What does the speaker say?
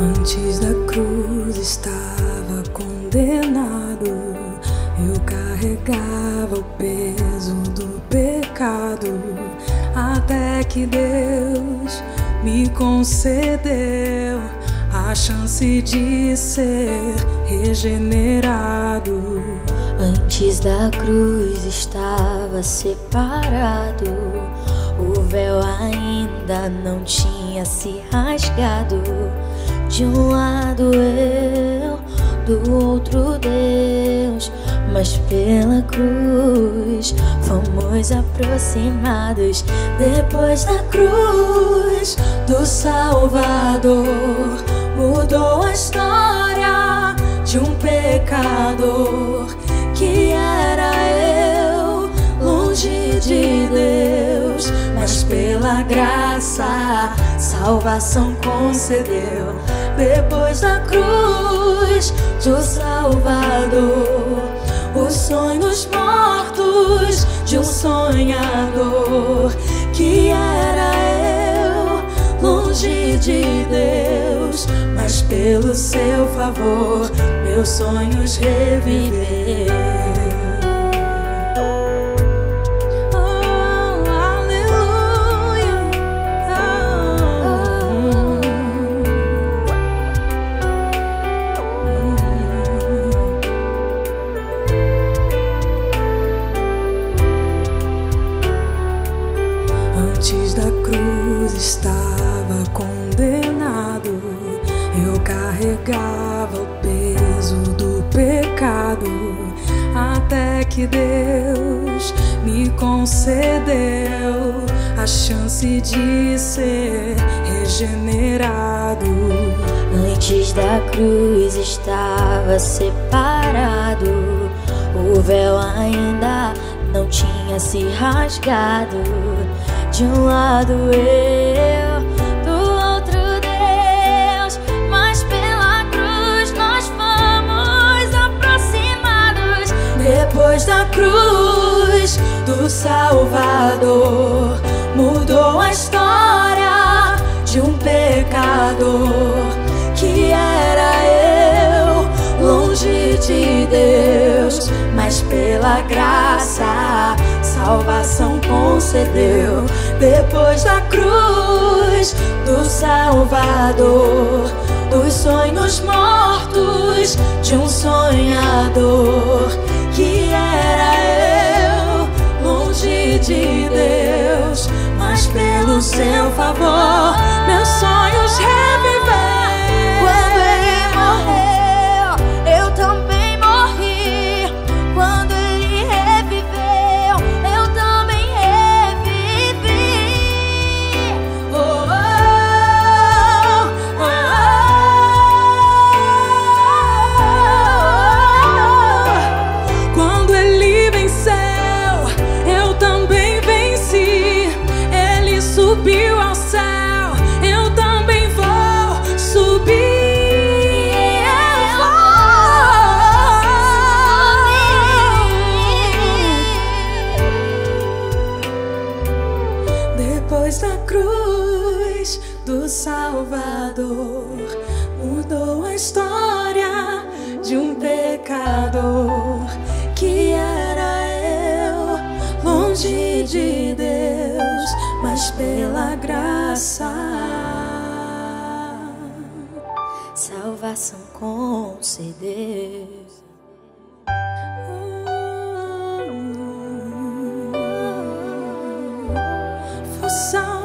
Antes da cruz estava condenado. Eu carregava o peso do pecado. Até que Deus me concedeu a chance de ser regenerado. Antes da cruz estava separado, o véu ainda não tinha se rasgado. De um lado eu, do outro Deus, mas pela cruz fomos aproximados. Depois da cruz do Salvador, mudou a história de um pecador que era eu, longe de Deus, mas pela graça, salvação concedeu. Depois da cruz do Salvador, os sonhos mortos de um sonhador que era eu, longe de Deus, mas pelo seu favor, meus sonhos reviver. Carregava o peso do pecado. Até que Deus me concedeu a chance de ser regenerado. Antes da cruz estava separado, o véu ainda não tinha se rasgado. De um lado eu, do Salvador, mudou a história de um pecador que era eu, longe de Deus, mas pela graça, salvação concedeu. Depois da cruz do Salvador, dos sonhos mortos de um sonhador favor, meus sonhos reviver. Quando ele morreu, eu também morri. Quando ele reviveu, eu também revivi. Oh, oh, oh. Quando ele venceu, eu também venci. Ele subiu ao Salvador mudou a história de um pecador que era eu, longe de Deus, mas pela graça. Salvação concedeu. Uh,